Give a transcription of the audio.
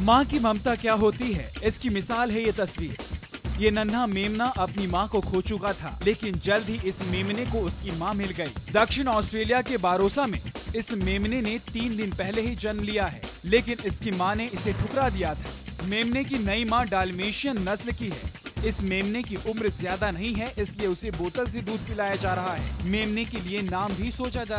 माँ की ममता क्या होती है? इसकी मिसाल है ये तस्वीर। ये नन्हा मेमना अपनी माँ को खो चुका था, लेकिन जल्द ही इस मेमने को उसकी माँ मिल गई। दक्षिण ऑस्ट्रेलिया के बारोसा में इस मेमने ने तीन दिन पहले ही जन्म लिया है, लेकिन इसकी माँ ने इसे ठुकरा दिया था। मेमने की नई माँ डालमेशियन नस्ल की है। इस मेमने की उम्र ज़्यादा नहीं है, इसलिए उसे बोतल से दूध पिलाया जा रहा है। मेमने के लिए नाम भी सोचा जा रहा